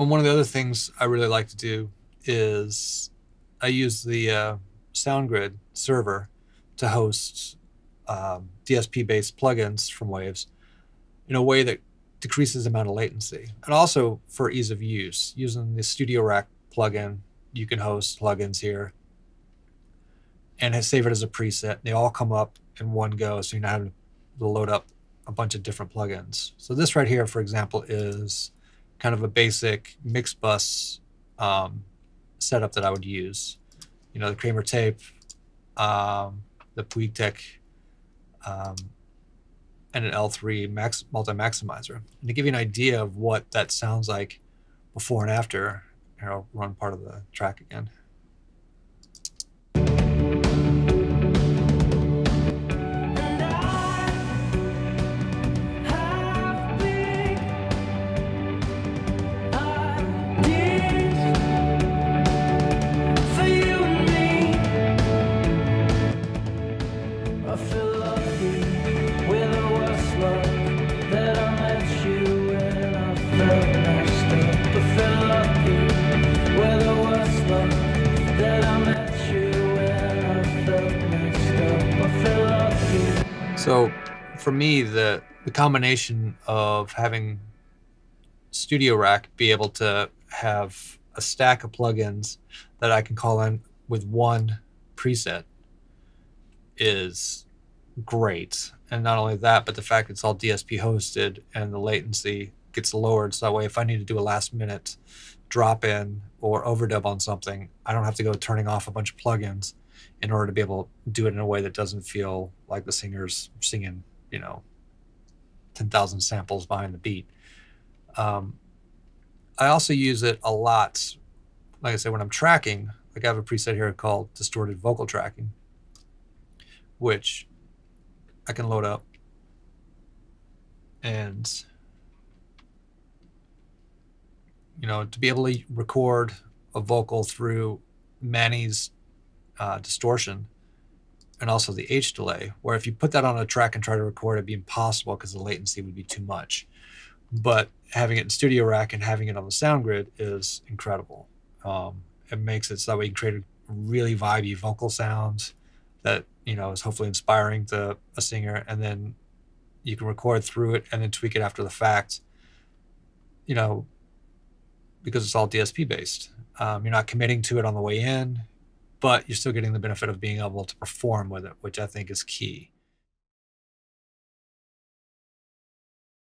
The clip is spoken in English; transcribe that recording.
Well, one of the other things I really like to do is I use the uh, SoundGrid server to host um, DSP based plugins from Waves in a way that decreases the amount of latency. And also for ease of use, using the Studio Rack plugin, you can host plugins here and save it as a preset. They all come up in one go, so you're not having to load up a bunch of different plugins. So this right here, for example, is kind of a basic mix bus um, setup that I would use. You know, the Kramer tape, um, the PuigTec, um, and an L3 max multi-maximizer. And to give you an idea of what that sounds like before and after, here I'll run part of the track again. So for me, the the combination of having Studio Rack be able to have a stack of plugins that I can call in with one preset is great. And not only that, but the fact it's all DSP hosted and the latency gets lowered. So that way, if I need to do a last minute drop in or overdub on something, I don't have to go turning off a bunch of plugins in order to be able to do it in a way that doesn't feel like the singer's singing, you know, 10,000 samples behind the beat. Um, I also use it a lot, like I said, when I'm tracking. Like I have a preset here called distorted vocal tracking, which I can load up and you know to be able to record a vocal through Manny's uh, distortion and also the H delay, where if you put that on a track and try to record, it'd be impossible because the latency would be too much. But having it in Studio Rack and having it on the sound grid is incredible. Um, it makes it so that we can create really vibey vocal sounds that you know is hopefully inspiring to a singer, and then you can record through it and then tweak it after the fact. You know, because it's all DSP based. Um, you're not committing to it on the way in but you're still getting the benefit of being able to perform with it, which I think is key.